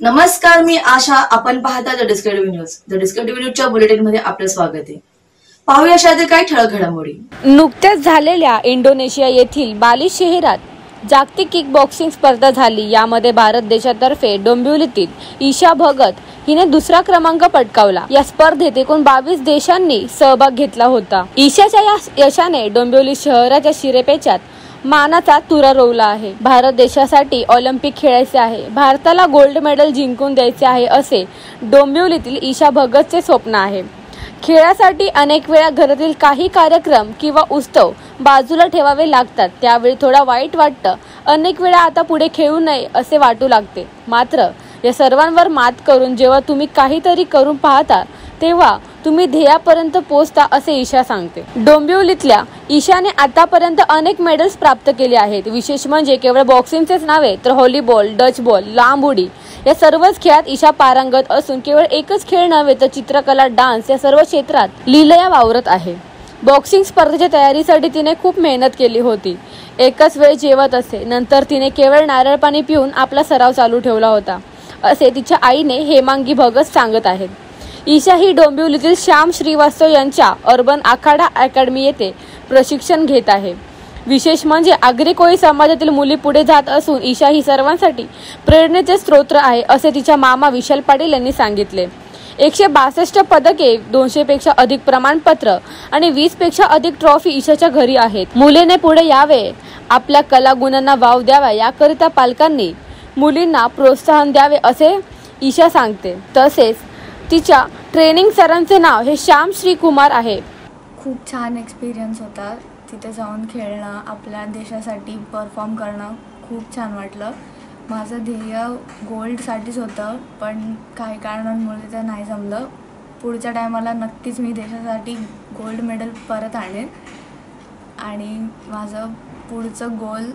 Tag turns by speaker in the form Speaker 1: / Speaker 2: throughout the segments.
Speaker 1: नमस्कार मी आशा. आपण पाहता the Discovery TV news the डिस्कटिव्ह न्यूजच्या बुलेटिनमध्ये आपलं स्वागत आहे. पाहूया अशातील काही ठळक घडामोडी.
Speaker 2: नुकत्याच झालेल्या इंडोनेशिया येथील बाली शहरात जागतिक किक बॉक्सिंग स्पर्धा झाली. यामध्ये भारत देशातर्फे डोंबिवलीतील ईशा भगत हिने दुसरा क्रमांक पटकावला. या स्पर्धेत एकूण बावीस देशांनी सहभाग घेतला होता. ईशाच्या या यशाने डोंबिवली शहराच्या शिरेपेचात मानाचा तुरा रोवला आहे. भारत देशासाठी ऑलिम्पिक खेळायचे आहे. भारताला गोल्ड मेडल जिंकून द्यायचे आहे असे डोंबिवलीतील ईशा भगतचे स्वप्न आहे. खेळासाठी अनेक वेळा घरातील काही कार्यक्रम किंवा उत्सव बाजूला ठेवावे लागतात. त्यावेळी थोडा वाईट वाटतं. अनेक वेळा आता पुढे खेळू नये असे वाटू लागते. मात्र या सर्वांवर मात करून जेव्हा तुम्ही काहीतरी करून पाहता तेव्हा तुम्ही ध्येयापर्यंत पोहोचता असे ईशा सांगते. डोंबिवलीतल्या ईशाने आतापर्यंत अनेक मेडल्स प्राप्त केले आहेत. विशेष म्हणजे केवळ बॉक्सिंगचेच नव्हे तर व्हॉलीबॉल डच बॉल लांब उडी या सर्वच खेळात ईशा पारंगत असून केवळ एकच खेळ नव्हे तर चित्रकला डान्स या सर्व क्षेत्रात लीलया वावरत आहे. बॉक्सिंग स्पर्धेच्या तयारीसाठी तिने खूप मेहनत केली होती. एकच वेळ जेवत असे नंतर तिने केवळ नारळ पाणी पिऊन आपला सराव चालू ठेवला होता. असे तिच्या आईने हेमांगी भगत सांगत आहेत. ईशा ही डोंबिवलीतील श्याम श्रीवास्तव यांच्या अर्बन आखाडा अकॅडमी येथे प्रशिक्षण घेत आहे. विशेष म्हणजे आगरी कोळी समाजातील मुली पुढे जात असून ईशा ही सर्वांसाठी प्रेरणेचे स्त्रोत्र आहे असे तिच्या मामा विशाल पाटील यांनी सांगितले. एकशे बासष्ट पदके दोनशे पेक्षा अधिक प्रमाणपत्र आणि वीसपेक्षा अधिक ट्रॉफी ईशाच्या घरी आहेत. मुलीने पुढे यावे. आपल्या कलागुणांना वाव द्यावा याकरिता पालकांनी मुलींना प्रोत्साहन द्यावे असे ईशा सांगते. तसेच तिच्या ट्रेनिंग सरांचे नाव हे श्याम श्री कुमार आहे.
Speaker 3: खूप छान एक्सपिरियन्स होता. तिथे जाऊन खेळणं आपल्या देशासाठी परफॉर्म करणं खूप छान वाटलं. माझं ध्येय गोल्डसाठीच होतं पण काही कारणांमुळे ते नाही जमलं. पुढच्या टायमाला नक्कीच मी देशासाठी गोल्ड मेडल परत आणेन. आणि माझं पुढचं गोल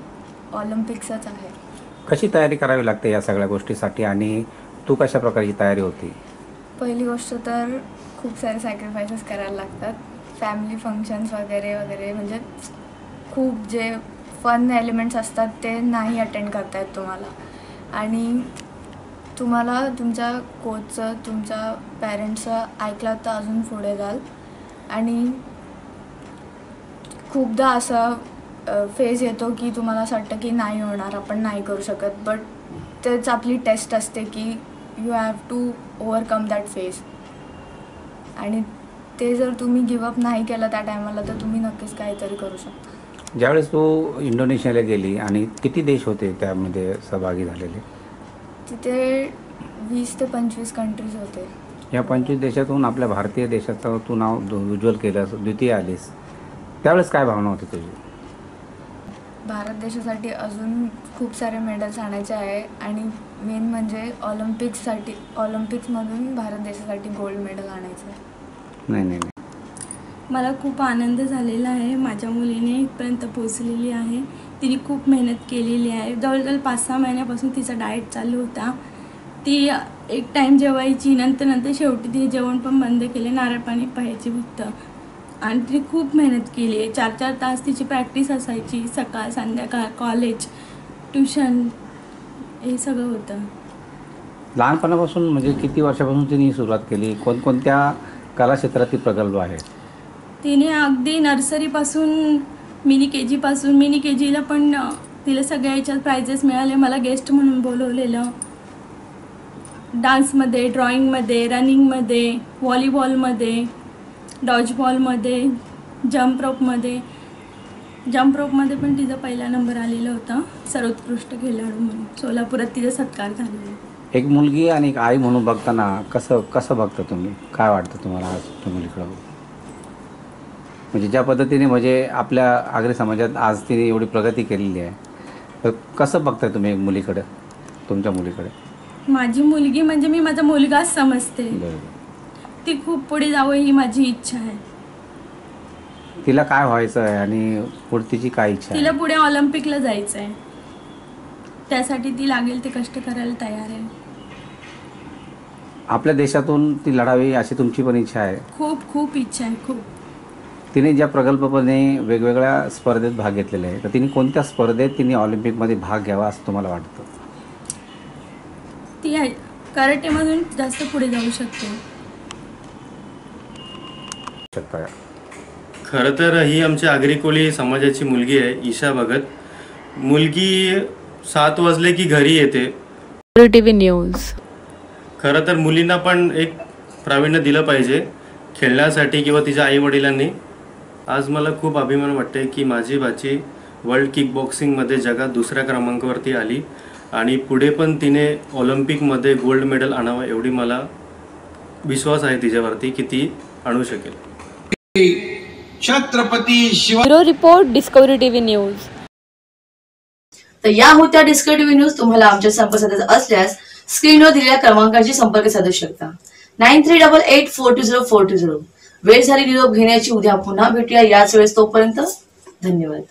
Speaker 3: ऑलिम्पिक्सच आहे.
Speaker 4: कशी तयारी करावी लागते या सगळ्या गोष्टीसाठी आणि तू कशा प्रकारची तयारी होती?
Speaker 3: पहिली गोष्ट तर खूप सारे सॅक्रिफायसेस करायला लागतात. फॅमिली फंक्शन्स वगैरे वगैरे. म्हणजे खूप जे फन एलिमेंट्स असतात ते नाही अटेंड करता येत तुम्हाला. आणि तुम्हाला तुमच्या कोचचं तुमच्या पॅरेंट्सचं ऐकलं तर अजून पुढे जाल. आणि खूपदा असं फेज येतो की तुम्हाला असं वाटतं की नाही होणार आपण नाही करू शकत. बट तेच आपली टेस्ट असते की you have to overcome that phase आणि ते जर तुम्ही गिवअप नाही केलं त्या टायमाला तर तुम्ही नक्कीच काहीतरी करू शकता.
Speaker 4: ज्यावेळेस तू इंडोनेशियाला गेली आणि किती देश होते त्यामध्ये सहभागी झालेले?
Speaker 3: तिथे वीस ते पंचवीस कंट्रीज होते.
Speaker 4: या पंचवीस देशातून आपल्या भारतीय देशाचं तू नाव उज्ज्वल केलंस द्वितीय आलीस. त्यावेळेस काय भावना होती तुझी?
Speaker 3: भारत देशासाठी अजून खूप सारे मेडल्स आणायचे आहे. आणि मेन म्हणजे ऑलिम्पिक्ससाठी ऑलिम्पिक्समधून भारत देशासाठी गोल्ड मेडल आणायचं आहे.
Speaker 4: नाही नाही नाही.
Speaker 5: मला खूप आनंद झालेला आहे. माझ्या मुलीने इथपर्यंत पोचलेली आहे. तिने खूप मेहनत केलेली आहे. जवळजवळ पाच सहा महिन्यापासून तिचा डाएट चालू होता. ती एक टाईम जेवायची नंतर नंतर शेवटी तिने जेवण पण बंद केले. नारळ पाणी पाहायचे फक्त आणि तिने खूप मेहनत केली आहे. चार चार तास तिची प्रॅक्टिस असायची सकाळ संध्याकाळ कॉलेज ट्युशन हे सगळं होतं.
Speaker 4: लहानपणापासून म्हणजे किती वर्षापासून तिने सुरुवात केली? कोणकोणत्या कला क्षेत्रात ती प्रगल्भ आहे?
Speaker 5: तिने अगदी नर्सरीपासून मिनी के जीपासून मिनी के जीला पण तिला सगळ्या याच्यात प्राइजेस मिळाले. मला गेस्ट म्हणून बोलवलेलं. डान्समध्ये ड्रॉइंगमध्ये रनिंगमध्ये व्हॉलीबॉलमध्ये डॉजबॉलमध्ये जम्प रोपमध्ये जम्प रोपमध्ये पण तिचा पहिला नंबर आलेला होता सर्वोत्कृष्ट खेळाडू म्हणून. सोलापुरात तिचा सत्कार झालेला
Speaker 4: एक मुलगी आणि एक आई म्हणून बघताना कसं कसं बघता तुम्ही? काय वाटतं तुम्हाला आज त्या मुलीकडं? म्हणजे ज्या पद्धतीने म्हणजे आपल्या आगरी समाजात आज तिने एवढी प्रगती केलेली आहे तर कसं बघताय तुम्ही मुलीकडे तुमच्या मुलीकडे?
Speaker 5: माझी मुलगी म्हणजे मी माझा मुलगाच समजते. ती खूप पुढे जावं ही माझी इच्छा आहे.
Speaker 4: तिला काय व्हायचं आहे आणि पुढे तिची काय इच्छा
Speaker 5: तिला
Speaker 4: आहे
Speaker 5: पुढे ऑलिम्पिकला जायचं आहे. त्यासाठी ती लागेल ते कष्ट करायला तयार आहे.
Speaker 4: आपल्या देशातून ती लढावी अशी तुमची पण इच्छा आहे?
Speaker 5: खूप खूप इच्छा आहे खूप.
Speaker 4: तिने ज्या प्रकल्पपणे वेगवेगळ्या स्पर्धेत भाग घेतलेला आहे तर तिने कोणत्या स्पर्धेत तिने ऑलिम्पिकमध्ये भाग घ्यावा असं तुम्हाला वाटतं?
Speaker 5: ती कराटेमधून जास्त पुढे जाऊ शकते.
Speaker 4: शकता का?
Speaker 6: खरं तर ही आमच्या आगरी समाजाची मुलगी आहे ईशा भगत. मुलगी सात वाजले की घरी येते.
Speaker 2: टीव्ही न्यूज
Speaker 6: खरं तर मुलींना पण एक प्रावीण्य दिलं पाहिजे खेळण्यासाठी किंवा तिच्या आई वडिलांनी आज मला खूप अभिमान वाटते की माझी भाची वर्ल्ड किक बॉक्सिंगमध्ये जगात दुसऱ्या क्रमांकावरती आली आणि पुढे पण तिने ऑलिम्पिकमध्ये गोल्ड मेडल आणावं एवढी मला विश्वास आहे तिच्यावरती की ती आणू शकेल.
Speaker 7: Chhatrapati Shiva
Speaker 2: bureau report Discovery TV news.
Speaker 1: तर या होत्या डिस्कवरी टीव्ही न्यूज. तुम्हाला आमच्या संपर्क साधायचा असल्यास स्क्रीनवर दिलेल्या क्रमांकाशी संपर्क साधू शकता. Nine three double eight four two zero four two zero वेळ झाली निरोप घेण्याची. उद्या पुन्हा भेटूया. याच वेळेस तोपर्यंत धन्यवाद.